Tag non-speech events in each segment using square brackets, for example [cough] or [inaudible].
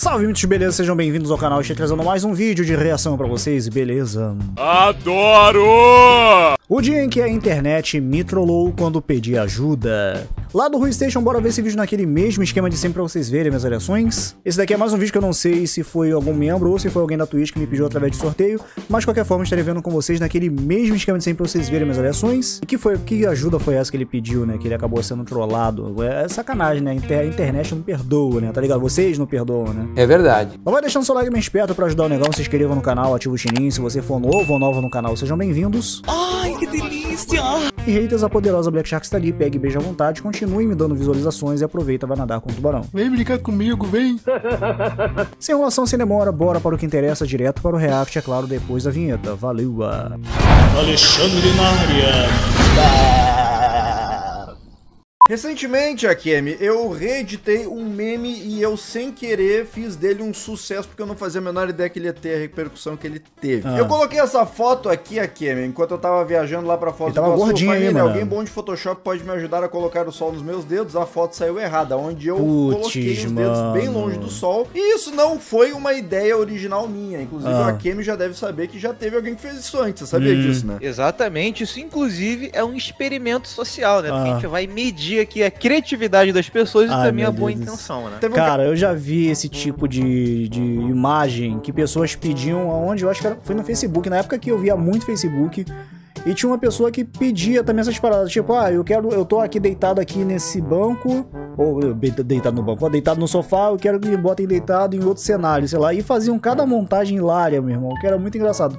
Salve, muitos beleza, sejam bem-vindos ao canal. Estou trazendo mais um vídeo de reação pra vocês, beleza? Adoro! O dia em que a internet me trollou quando pedi ajuda. Lá do Rui Station, bora ver esse vídeo naquele mesmo esquema de sempre pra vocês verem minhas reações. Esse daqui é mais um vídeo que eu não sei se foi algum membro ou se foi alguém da Twitch que me pediu através de sorteio, mas de qualquer forma estarei vendo com vocês naquele mesmo esquema de sempre pra vocês verem minhas reações. E que foi, que ajuda foi essa que ele pediu, né? Que ele acabou sendo trollado. É sacanagem, né? A internet não perdoa, né? Tá ligado? Vocês não perdoam, né? É verdade. Então vai deixando seu like bem esperto pra ajudar o negão, se inscreva no canal, ativa o sininho. Se você for novo ou nova no canal, sejam bem-vindos. Ai, que delícia! E haters, a poderosa Black Shark está ali, pegue e beija à vontade, continue me dando visualizações e aproveita vai nadar com o tubarão. Vem brincar comigo, vem! [laughs] Sem enrolação, sem demora, bora para o que interessa, direto para o react, é claro, depois da vinheta. Valeu! ah. Alexandre Nária! Recentemente, Akemi, eu reeditei um meme e eu, sem querer, fiz dele um sucesso porque eu não fazia a menor ideia que ele ia ter a repercussão que ele teve. Ah. Eu coloquei essa foto aqui, Akemi, enquanto eu tava viajando lá pra foto Ele tava do Iguaçu. gordinho aí, mano. Alguém bom de Photoshop pode me ajudar a colocar o sol nos meus dedos. A foto saiu errada, onde eu Puts, coloquei os dedos bem mano. longe do sol. E isso não foi uma ideia original minha. Inclusive, Ah. o Akemi já deve saber que já teve alguém que fez isso antes. Você sabia Hum. disso, né? Exatamente, isso inclusive é um experimento social, né? Porque Ah. a gente vai medir aqui a criatividade das pessoas e Ai, também a boa Deus. intenção, né? Cara, eu já vi esse tipo de, de imagem que pessoas pediam aonde eu acho que era, foi no Facebook, na época que eu via muito Facebook. E tinha uma pessoa que pedia também essas paradas, tipo, ah, eu quero, eu tô aqui deitado aqui nesse banco, ou deitado no banco, deitado no sofá, eu quero que me botem deitado em outro cenário, sei lá. E faziam cada montagem hilária, meu irmão, que era muito engraçado.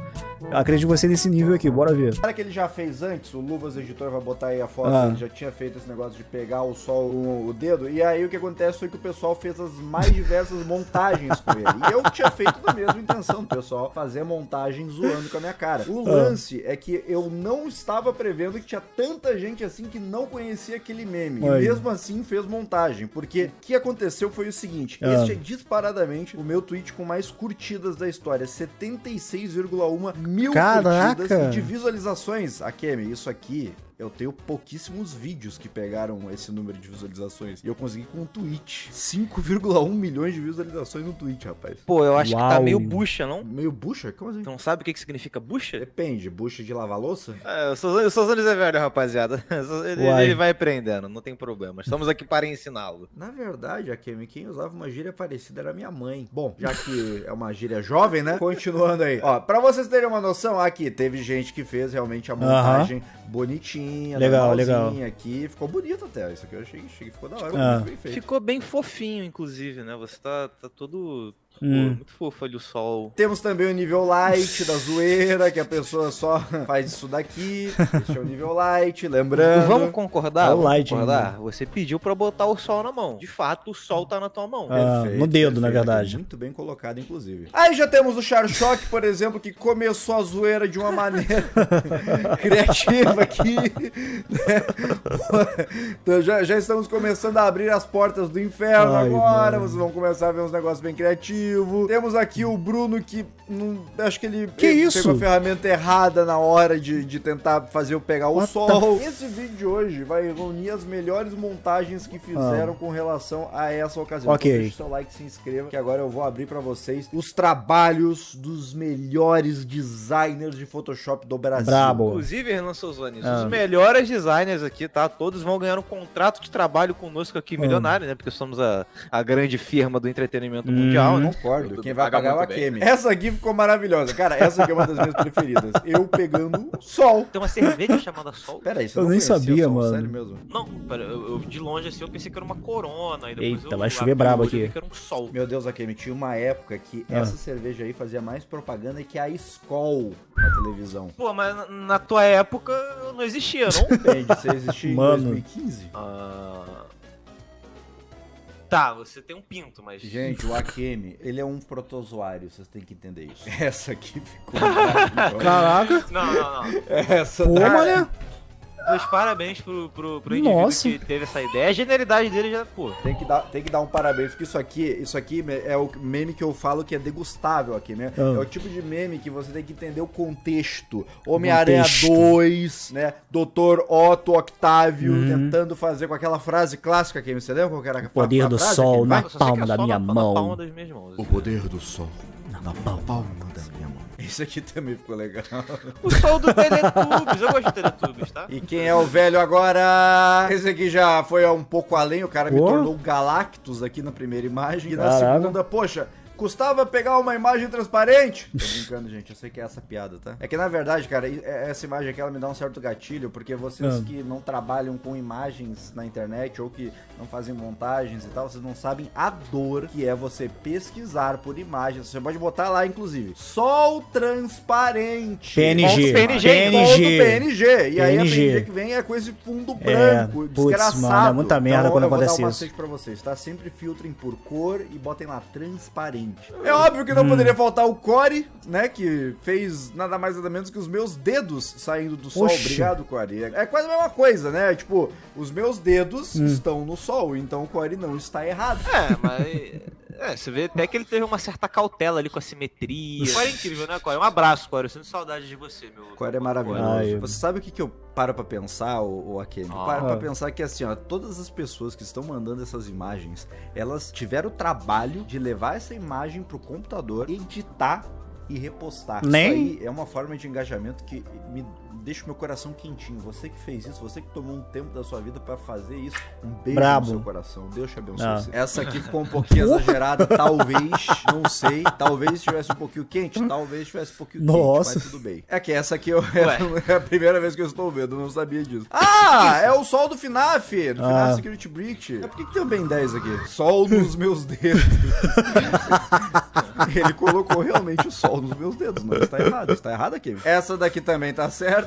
Eu acredito você nesse nível aqui, bora ver. cara que ele já fez antes, o Luvas Editor vai botar aí a foto, Ah. ele já tinha feito esse negócio de pegar o sol com o dedo, e aí o que acontece foi que o pessoal fez as mais diversas montagens com ele. E eu tinha feito da mesma intenção, do pessoal fazer montagem zoando com a minha cara. O Ah. lance é que eu não estava prevendo que tinha tanta gente assim que não conhecia aquele meme. E mesmo assim fez montagem. Porque o que aconteceu foi o seguinte: Ah. este é disparadamente o meu tweet com mais curtidas da história. 76,1 mil Caraca! curtidas e de visualizações. Akemi, isso aqui. Eu tenho pouquíssimos vídeos que pegaram esse número de visualizações. E eu consegui com um tweet. 5,1 milhões de visualizações no tweet, rapaz. Pô, eu acho que Uau. tá meio bucha, não? Meio bucha? Como assim? Tu não sabe o que, que significa bucha? Depende, bucha de lavar louça? É, o Sozano é velho, rapaziada. [laughs] Ele, ele vai aprendendo, não tem problema. Estamos aqui para ensiná-lo. Na verdade, Akemi, quem usava uma gíria parecida era minha mãe. Bom, já que é uma gíria jovem, né? Continuando aí. Ó, pra vocês terem uma noção, aqui teve gente que fez realmente a montagem bonitinha, Legal, legal. aqui. Ficou bonito até. Isso aqui eu achei, achei que ficou da hora. Ah. bem feito. Ficou bem fofinho, inclusive, né? Você tá, tá todo. Pô, Hum. muito fofo ali o sol. Temos também o nível light da zoeira, que a pessoa só faz isso daqui. Esse é o nível light, lembrando. Vamos concordar? É o Vamos light concordar? Você pediu pra botar o sol na mão. De fato, o sol tá na tua mão. Ah, no dedo, na verdade. Muito bem colocado, inclusive. Aí já temos o Char Shock, por exemplo, que começou a zoeira de uma maneira [laughs] criativa aqui. né? Então já, já estamos começando a abrir as portas do inferno Ai, agora. mano. Vocês vão começar a ver uns negócios bem criativos. Temos aqui o Bruno que. não- acho que ele Que ele isso? pegou a ferramenta errada na hora de, de tentar fazer eu pegar o What sol. the Esse vídeo de hoje vai reunir as melhores montagens que fizeram com relação a essa ocasião. Ah. Ok. Então deixa o seu like, se inscreva, que agora eu vou abrir pra vocês os trabalhos dos melhores designers de Photoshop do Brasil. Brabo. Inclusive, Renan Souzanes, Ah. os melhores designers aqui, tá? Todos vão ganhar um contrato de trabalho conosco aqui, Ah. milionário, né? Porque somos a, a grande firma do entretenimento Hum. mundial, né? Concordo. Tudo Quem vai paga pagar é o. Akemi. Essa aqui ficou maravilhosa. Cara, essa aqui é uma das minhas preferidas. Eu pegando sol. Tem uma cerveja chamada Sol? Pera aí, você Eu não nem sabia, o sol, mano. Sério mesmo? Não, pera, eu, eu- de longe assim eu pensei que era uma corona. E depois Eita, eu vai chover brabo aqui. que era um sol. Meu Deus, Akemi, tinha uma época que Ah. essa cerveja aí fazia mais propaganda que a Skol na televisão. Pô, mas na- tua época não existia, não? Depende, você existia em Mano. 2015. Ah, Tá, você tem um pinto, mas. Gente, o Akemi, ele é um protozoário, vocês têm que entender isso. Essa aqui ficou. [laughs] Caraca. Não, não, não. Essa Pô, daí- mané. Meus parabéns pro, pro, pro indivíduo Nossa. que teve essa ideia. A genialidade dele já, pô. Tem que, dar, tem que dar um parabéns, porque isso aqui, isso aqui é o meme que eu falo que é degustável aqui, né? Ah. É o tipo de meme que você tem que entender o contexto. Homem-Aranha Contexto. 2, né? Doutor Otto Octávio Uhum. tentando fazer com aquela frase clássica que você lembra qual era a poder a do sol na palma é da minha mão. Na palma das minhas mãos. O poder do sol na palma da minha mão. Esse aqui também ficou legal. O sol do Teletubbies. Eu gosto de Teletubbies, tá? E quem é o velho agora? Esse aqui já foi um pouco além, o cara me tornou Galactus aqui na primeira imagem. E na segunda, poxa, custava pegar uma imagem transparente? Tô brincando, gente, eu sei que é essa piada, tá? É que na verdade, cara, é- essa imagem aqui ela me dá um certo gatilho, porque vocês Ah. que não trabalham com imagens na internet ou que não fazem montagens e tal, vocês não sabem a dor que é você pesquisar por imagens. Você pode botar lá, inclusive, sol transparente. PNG. PNG, PNG. PNG. E aí a PNG. PNG que vem é com esse fundo É, branco, putz, desgraçado. mano, é muita merda então, quando eu vou acontece dar um isso. pra vocês, tá? Sempre filtrem por cor e botem lá transparente. É óbvio que não poderia faltar o Core, né? Que fez nada mais nada menos que os meus dedos saindo do sol. Oxi. Obrigado, Core. É, é quase a mesma coisa, né? Tipo, os meus dedos Hum. estão no sol, então o Core não está errado. É, mas. É, você vê até que ele teve uma certa cautela ali com a simetria. Core é incrível, né, Core? Um abraço, Core. Eu sinto saudade de você, meu. O Core é maravilhoso. Ai. Você sabe o que, que eu paro pra pensar, o, Akemi? Eu Ah. paro pra pensar que assim, ó, todas as pessoas que estão mandando essas imagens, elas tiveram o trabalho de levar essa imagem pro computador, editar e repostar. Nem? Isso aí é uma forma de engajamento que me deixa o meu coração quentinho. Você que fez isso, você que tomou um tempo da sua vida pra fazer isso, um beijo Brabo. no seu coração. Deus te abençoe. Ah. Essa aqui ficou um pouquinho [laughs] exagerada, talvez, não sei. Talvez estivesse um pouquinho quente, talvez estivesse um pouquinho Nossa. quente, mas tudo bem. É que essa aqui eu, [laughs] é a primeira vez que eu estou vendo, eu não sabia disso. Ah, é o sol do FNAF, do FNAF Ah. Security Breach. É por que, que tem o Ben 10 aqui? Sol nos meus dedos. [laughs] Ele colocou realmente o sol nos meus dedos, não está errado, está errado aqui. Essa daqui também tá certa.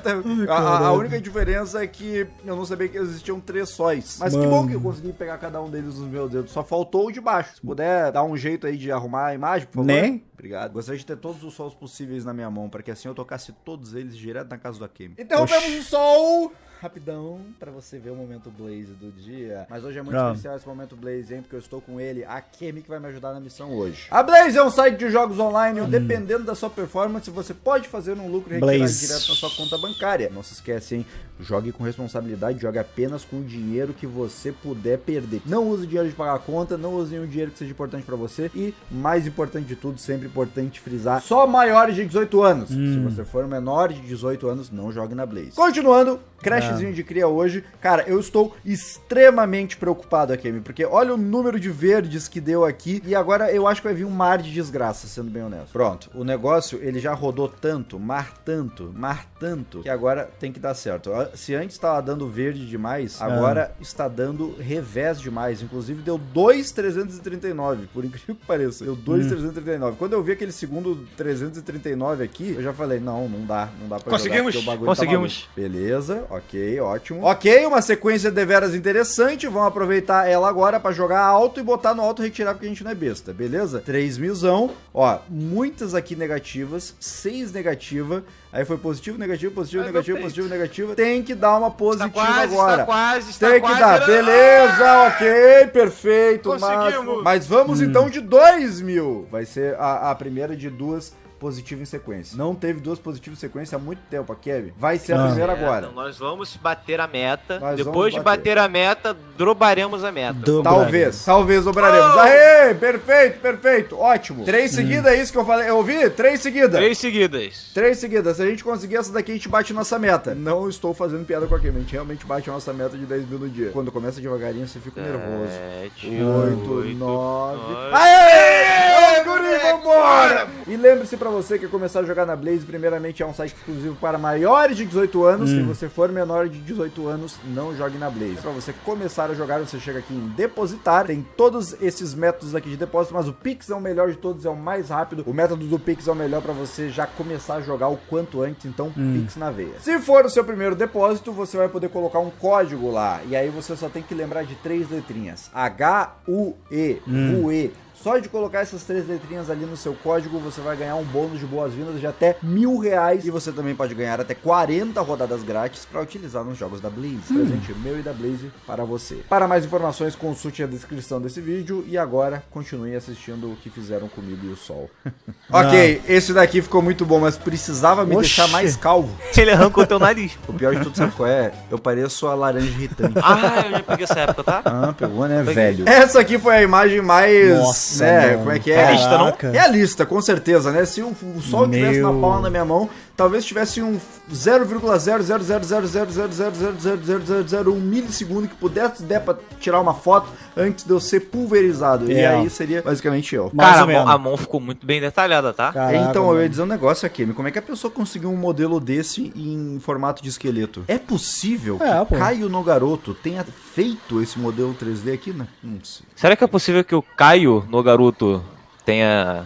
A, a- a única diferença é que eu não sabia que existiam três sóis. Mas que Mano. bom que eu consegui pegar cada um deles nos meus dedos. Só faltou o de baixo. Se puder dar um jeito aí de arrumar a imagem, por favor. Né? Obrigado. Gostaria de ter todos os sols possíveis na minha mão, para que assim eu tocasse todos eles direto na casa do Akemi. Interrompemos o sol! Rapidão, pra você ver o momento Blaze do dia. Mas hoje é muito Ah. especial esse momento Blaze, hein? Porque eu estou com ele, a Kemi, que vai me ajudar na missão hoje. A Blaze é um site de jogos online, onde, dependendo da sua performance, você pode fazer um lucro Blaze. direto na sua conta bancária. Não se esquece, hein? Jogue com responsabilidade, jogue apenas com o dinheiro que você puder perder. Não use dinheiro de pagar a conta, não use nenhum dinheiro que seja importante pra você. E, mais importante de tudo, sempre importante frisar, só maiores de 18 anos. Se você for menor de 18 anos, não jogue na Blaze. Continuando, crashzinho de cria hoje. Cara, eu estou extremamente preocupado aqui, porque olha o número de verdes que deu aqui. E agora eu acho que vai vir um mar de desgraça, sendo bem honesto. Pronto, o negócio ele já rodou tanto, mar tanto, mar tanto, que agora tem que dar certo. Se antes estava dando verde demais, agora está dando revés demais. Inclusive deu 2,339, por incrível que pareça. Deu 2,339. Quando eu vi aquele segundo 339 aqui, eu já falei, não, não dá, não dá pra Conseguimos, jogar, porque o bagulho conseguimos. Tá. Beleza, ok, ótimo. Ok, uma sequência deveras interessante. Vamos aproveitar ela agora pra jogar alto e botar no alto e retirar porque a gente não é besta, beleza? 3 milzão. Ó, muitas aqui negativas, 6 negativa. Aí foi positivo, negativo, positivo, Ai, negativo, positivo, negativo. Tem que dar uma positiva Está quase, agora. está quase, está Tem quase. que dar, beleza, ok, perfeito. Conseguimos. Mas, mas vamos então de 2 mil. Vai ser a, a primeira de duas positivas em sequência. Não teve duas positivas em sequência há muito tempo, a Kevin. Vai ser a Ah. primeira É, agora. então nós vamos bater a meta. Nós Depois de bater. bater a meta, drobaremos a meta. Dobra. Talvez, talvez dobraremos. Oh! Aê, perfeito, perfeito, ótimo. Três seguidas, é isso que eu falei. Eu ouvi? Três seguidas. Três seguidas. Três seguidas. Se a gente conseguir essa daqui, a gente bate nossa meta. Não estou fazendo piada com a Kim, a gente realmente bate a nossa meta de 10 mil no dia. Quando começa devagarinho, você fica nervoso. Sete, Oito, oito, nove. nove. Aê! Ô, guri, vambora! E lembre-se pra você que começar a jogar na Blaze, primeiramente é um site exclusivo para maiores de 18 anos. Se você for menor de 18 anos, não jogue na Blaze. Pra você começar a jogar, você chega aqui em depositar. Tem todos esses métodos aqui de depósito, mas o Pix é o melhor de todos, é o mais rápido. O método do Pix é o melhor pra você já começar a jogar o quanto antes, então Pix na veia. Se for o seu primeiro depósito, você vai poder colocar um código lá. E aí você só tem que lembrar de três letrinhas: H-U-E, UE. Só de colocar essas três letrinhas ali no seu código, você vai ganhar um bônus de boas-vindas de até mil reais. E você também pode ganhar até 40 rodadas grátis para utilizar nos jogos da Blaze. Presente meu e da Blaze para você. Para mais informações, consulte a descrição desse vídeo. E agora, continue assistindo o que fizeram comigo e o Sol. [laughs] ok, esse daqui ficou muito bom, mas precisava me deixar mais calvo. [laughs] Ele arrancou teu nariz. O pior de tudo, sabe qual é? Eu pareço a laranja irritante. Ah, eu já peguei essa época, tá? Ah, pegou, né, velho? Essa aqui foi a imagem mais. Nossa, né? mano. Como é que é? Realista, não? Caraca. Realista, com certeza, né? Se o, o sol estivesse na palma da minha mão, talvez tivesse um 0,0000000000001 milissegundo que pudesse der pra tirar uma foto antes de eu ser pulverizado. E É. aí seria basicamente eu. Mais Cara, a mão, ficou muito bem detalhada, tá? Caraca, então, eu mano. ia dizer um negócio aqui, como é que a pessoa conseguiu um modelo desse em formato de esqueleto? É possível É, que pô. Caio no Garoto tenha feito esse modelo 3D aqui, né? Não sei. Será que é possível que o Caio, no garoto, tenha.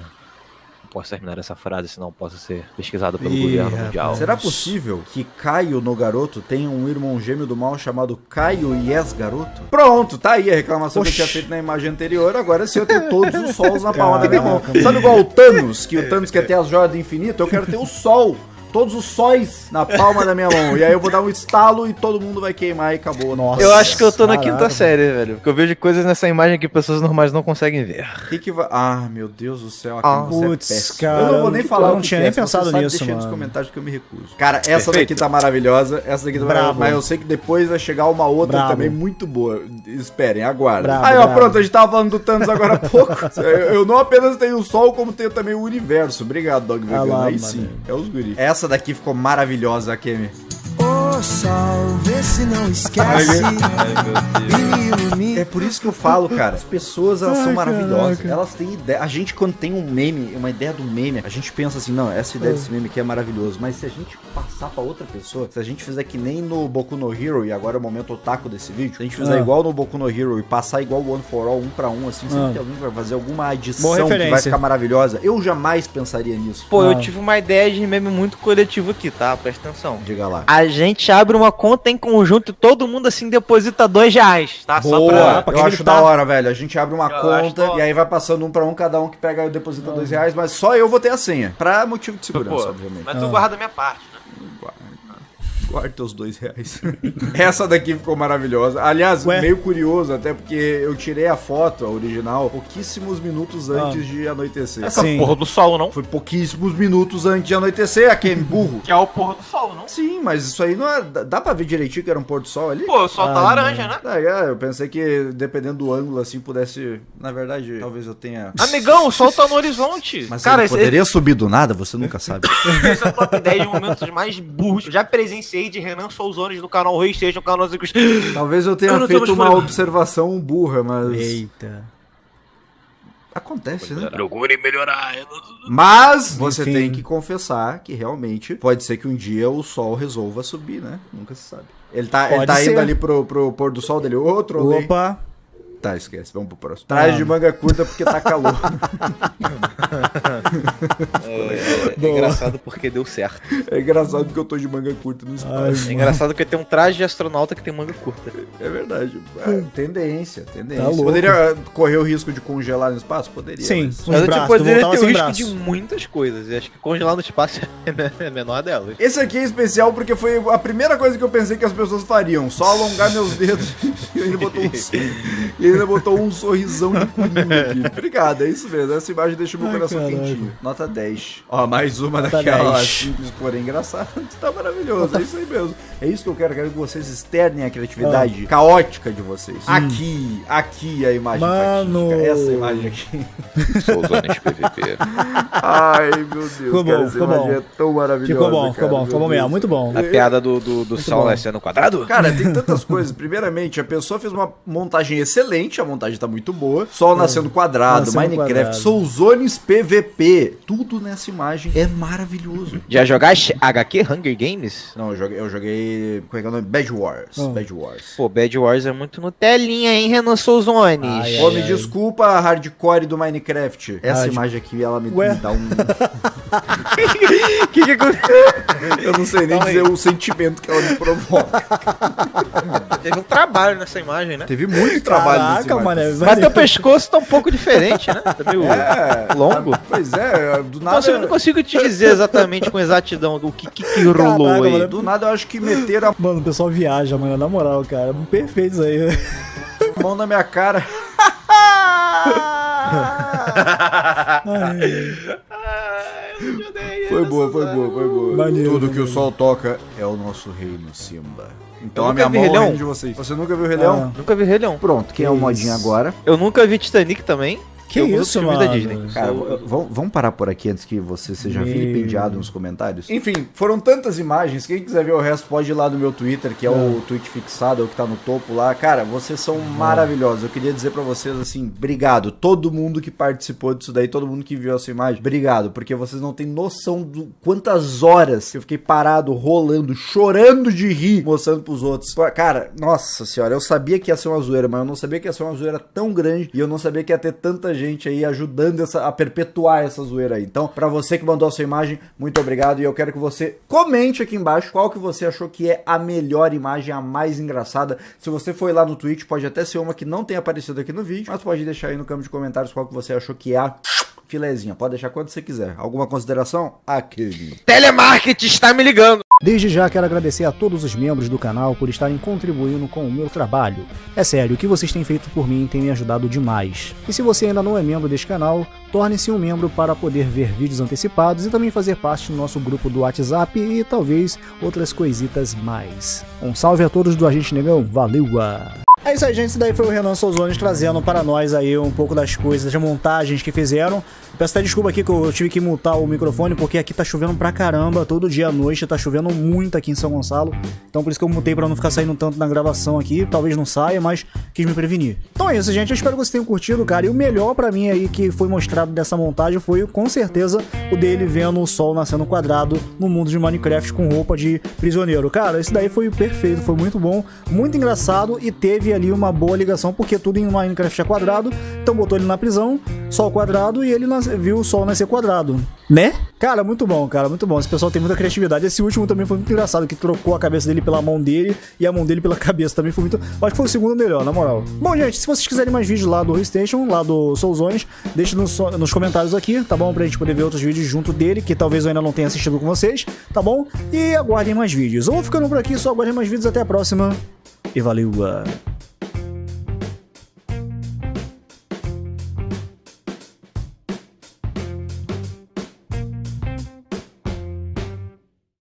Posso terminar essa frase, senão posso ser pesquisado pelo Ih, governo mundial. Será possível que Caio no Garoto tenha um irmão gêmeo do mal chamado Caio Yes Garoto? Pronto, tá aí a reclamação que eu Oxi. tinha feito na imagem anterior. Agora sim eu tenho todos os sols na palma da minha mão. Sabe igual o Thanos, que o Thanos quer ter as joias do infinito? Eu quero ter o sol. Todos os sóis na palma da minha mão. E aí eu vou dar um estalo e todo mundo vai queimar e acabou. Nossa. Eu acho que eu tô na Caraca, quinta série, velho. Porque eu vejo coisas nessa imagem que pessoas normais não conseguem ver. O que que vai... Ah, meu Deus do céu, Ah. é Putz, péssimo. cara, eu não vou nem eu falar não o que tinha nem é, você pensado nisso, deixa nos comentários que eu me recuso. Cara, essa Perfeito. daqui tá maravilhosa, essa daqui tá maravilhosa, mas eu sei que depois vai chegar uma outra Brabo. também muito boa. Esperem, aguardem. Brabo, Aí, ó, brabo. pronto, a gente tava falando do Thanos agora há pouco. [laughs] eu, eu não apenas tenho o Sol, como tenho também o Universo. Obrigado, Dog Ah Vegano. lá, Aí mano. sim, é os guri. Essa daqui ficou maravilhosa, Kemi. Ô sol, vê se não [laughs] esquece. Me ilumina. É por isso que eu falo, cara. As pessoas, elas são maravilhosas. Elas têm ideia. A gente, quando tem um meme, uma ideia do meme, a gente pensa assim, não, essa ideia desse meme aqui é maravilhoso. Mas se a gente passar pra outra pessoa, se a gente fizer que nem no Boku no Hero, e agora é o momento otaku desse vídeo, se a gente fizer Ah. igual no Boku no Hero e passar igual o One for All, um pra um, assim, sempre Ah. que alguém vai fazer alguma adição que vai ficar maravilhosa, eu jamais pensaria nisso. Pô, Ah. eu tive uma ideia de meme muito coletivo aqui, tá? Presta atenção. Diga lá. A gente abre uma conta em conjunto e todo mundo assim deposita dois reais, tá? Só Boa, pra. Eu acho da hora, velho. A gente abre uma Eu conta e aí vai passando um pra um, cada um que pega e deposita dois reais, mas só eu vou ter a senha. Pra motivo de segurança, Pô, obviamente. mas tu guarda a minha parte, Guarda teus dois reais. [laughs] Essa daqui ficou maravilhosa. Aliás, Ué? meio curioso, até porque eu tirei a foto, a original, pouquíssimos minutos antes de anoitecer. Essa Sim. porra do sol, não? Foi pouquíssimos minutos antes de anoitecer, aquele burro. Que é o porra do sol, não? Sim, mas isso aí não é. Dá pra ver direitinho que era um pôr do sol ali? Pô, o sol tá Ah, laranja, né? Ah, é, eu pensei que dependendo do ângulo assim pudesse. Na verdade, talvez eu tenha. Amigão, o sol tá no horizonte. [laughs] Mas Cara, ele esse, poderia subir do nada, você nunca sabe. [laughs] esse é o top 10 de momentos mais burros. que Eu já presenciei de Renan Souzones do canal Rei Station, canal. [gasps] Talvez eu tenha Eu feito uma falando. observação burra, mas. Eita. Acontece, né? Procure melhorar. Mas você Enfim. tem que confessar que realmente pode ser que um dia o sol resolva subir, né? Nunca se sabe. Ele tá, ele tá ser. indo ali pro, pro pôr do sol dele. Outro. Opa. Tá, esquece. Vamos pro próximo. Traje de manga curta porque tá calor. [laughs] É, é engraçado porque deu certo. é engraçado porque eu tô de manga curta no espaço. É engraçado que tem um traje de astronauta que tem manga curta. É verdade. É, tendência, tendência. Tá. Poderia eh, correr o risco de congelar no espaço? Poderia. Sim. mas- Mas braços, tipo, poderia ter o risco braço. de muitas coisas. E acho que congelar no espaço [laughs] é a menor delas. Esse aqui é especial porque foi a primeira coisa que eu pensei que as pessoas fariam. Só alongar meus dedos. [laughs] e ele botou um, [laughs] ele ainda botou um sorrisão de aqui. Obrigado, é isso mesmo. Essa imagem deixa o meu Ai, coração caralho. quentinho. Nota 10. Ó, mais uma Nota daquelas 10. simples, porém engraçadas. [laughs] Tá maravilhoso. É isso aí mesmo. É isso que eu quero. Quero que vocês externem a criatividade Ah. caótica de vocês. Aqui, aqui a imagem Mano. fatídica. Essa imagem aqui. [laughs] Souzones PVP. Ai, meu Deus. Ficou bom, essa ficou imagem bom. é tão maravilhosa. Ficou bom, ficou bom, ficou bom mesmo. Muito bom. A piada do, do, do sol bom. nascendo quadrado? Cara, tem [laughs] tantas coisas. Primeiramente, a pessoa fez uma montagem excelente, a montagem tá muito boa. Sol nascendo quadrado, Nascendo Minecraft, quadrado. Souzones PVP. Tudo nessa imagem é maravilhoso. Já jogaste HQ Hunger Games? Não, eu joguei, eu joguei como é que é o nome? Bad Wars. Ah. Bad Wars. Pô, Bad Wars é muito Nutelinha, hein, Renan Souzones? Ai, Pô, ai, me ai. desculpa, hardcore do Minecraft. Essa Hard- imagem aqui, ela me, me dá um. [laughs] [laughs] que que aconteceu? Eu não sei nem Calma dizer o sentimento que ela me provoca. Teve um trabalho nessa imagem, né? Teve muito trabalho nesse Caraca, imagem. mano. Mas teu pescoço tá um pouco diferente, né? Tá meio É, longo. Pois é, do nada. Nossa, eu não consigo te dizer exatamente com exatidão do que, que, que rolou Caraca, aí. mano. Do nada eu acho que meteram Mano, o pessoal viaja, mano. Na moral, cara. Perfeito isso aí. a [laughs] mão na minha cara. [laughs] Foi boa, foi boa, foi boa. Maneiro, Tudo que o sol toca é o nosso reino, Simba. Então Eu a minha mão é de vocês. Você nunca viu o Rei Leão? Nunca vi Rei Leão. Pronto, quem é o modinho agora? Eu nunca vi Titanic também. Que Eu isso, mano? da Disney. Cara, vamos, vamos parar por aqui antes que você seja Meu. vilipendiado nos comentários? Enfim, foram tantas imagens. Quem quiser ver o resto pode ir lá no meu Twitter, que é o tweet fixado, é o que tá no topo lá. Cara, vocês são maravilhosos. Eu queria dizer pra vocês assim, obrigado. Todo mundo que participou disso daí, todo mundo que viu essa imagem, obrigado. Porque vocês não têm noção do quantas horas eu fiquei parado, rolando, chorando de rir, mostrando pros outros. Cara, nossa senhora, eu sabia que ia ser uma zoeira, mas eu não sabia que ia ser uma zoeira tão grande e eu não sabia que ia ter tanta gente aí ajudando essa, a perpetuar essa zoeira aí. Então, pra você que mandou a sua imagem, muito obrigado e eu quero que você comente aqui embaixo qual que você achou que é a melhor imagem, a mais engraçada. Se você foi lá no Twitch, pode até ser uma que não tenha aparecido aqui no vídeo, mas pode deixar aí no campo de comentários qual que você achou que é a filezinha. Pode deixar quando você quiser. Alguma consideração? Aquele. Telemarketing está me ligando. Desde já quero agradecer a todos os membros do canal por estarem contribuindo com o meu trabalho. É sério, o que vocês têm feito por mim tem me ajudado demais. E se você ainda não é membro deste canal, torne-se um membro para poder ver vídeos antecipados e também fazer parte do nosso grupo do WhatsApp e talvez outras coisitas mais. Um salve a todos do Agente Negão, valeu! -a. É isso aí, gente. Esse daí foi o Renan Souzones trazendo para nós aí um pouco das coisas, das montagens que fizeram. Peço até desculpa aqui que eu tive que multar o microfone, porque aqui tá chovendo pra caramba. Todo dia à noite tá chovendo muito aqui em São Gonçalo. Então por isso que eu mutei pra não ficar saindo tanto na gravação aqui. Talvez não saia, mas quis me prevenir. Então é isso, gente. Eu espero que vocês tenham curtido, cara. E o melhor pra mim aí que foi mostrado dessa montagem foi, com certeza, o dele vendo o sol nascendo quadrado no mundo de Minecraft com roupa de prisioneiro. Cara, esse daí foi perfeito, foi muito bom, muito engraçado e teve ali uma boa ligação, porque tudo em Minecraft é quadrado. Então botou ele na prisão, sol quadrado, e ele viu o sol nascer quadrado. Né? Cara, muito bom, cara, muito bom. Esse pessoal tem muita criatividade. Esse último também foi muito engraçado, que trocou a cabeça dele pela mão dele e a mão dele pela [laughs] cabeça. Também foi muito. Acho que foi o segundo melhor, na moral. Bom, gente, se vocês quiserem mais vídeos lá do Station, lá do Soulzones, deixe nos, nos comentários aqui, tá bom? Pra gente poder ver outros vídeos junto dele, que talvez eu ainda não tenha assistido com vocês, tá bom? E aguardem mais vídeos. Eu vou ficando por aqui, só aguardem mais vídeos. Até a próxima. E valeu!